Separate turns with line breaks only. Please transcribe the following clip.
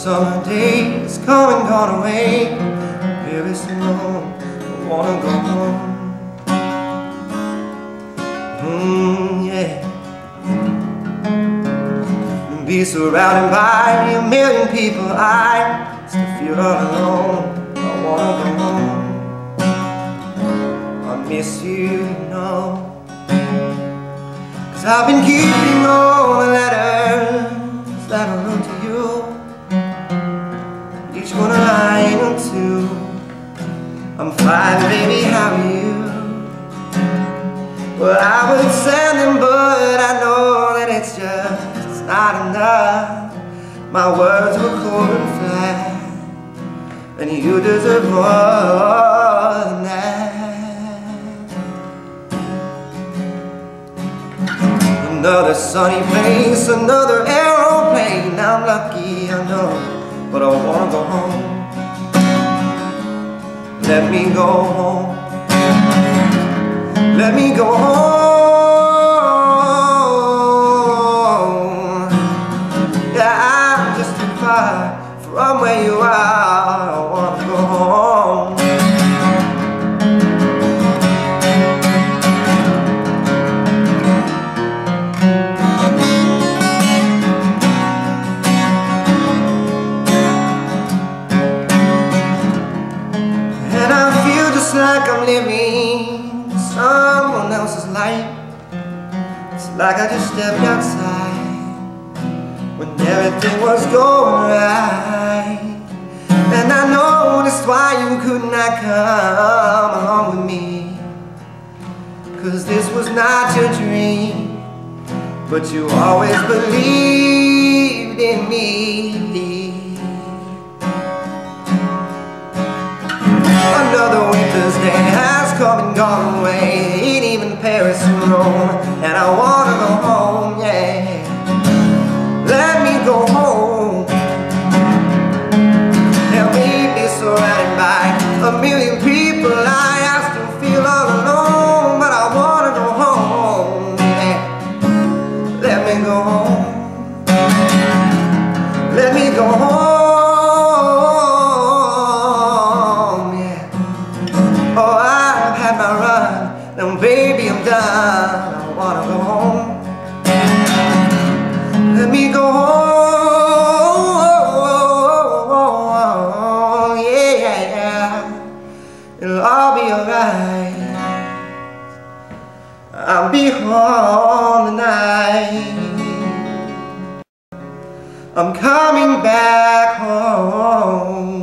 summer days come and gone away. Very slow, I wanna go home. Mmm, yeah. Be surrounded by a million people. I still feel all alone. I wanna go home. I miss you, you know. Cause I've been keeping on. I'm fine, baby, how are you? Well, I would send them, but I know that it's just not enough. My words were cold and flat, and you deserve more than that. Another sunny place, another aeroplane. Go home. Let me go home. I feel just like I'm living someone else's life. It's like I just stepped outside when everything was going right. And I know noticed why you could not come along with me. Cause this was not your dream, but you always believed in me. Another winter's day has come and gone away Ain't even Paris and Rome And I wanna go home, yeah. Let me go home. Help me be surrounded by a million people I, I still feel all alone But I wanna go home, yeah. Let me go home I'm done. I wanna go home. Let me go home. Yeah. It'll all be alright. I'll be home tonight. I'm coming back home.